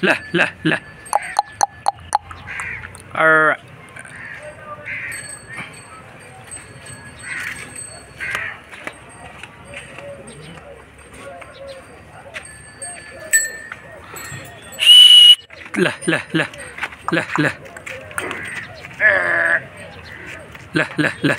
来来来。二。嘘来来来来来。来来来。